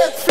look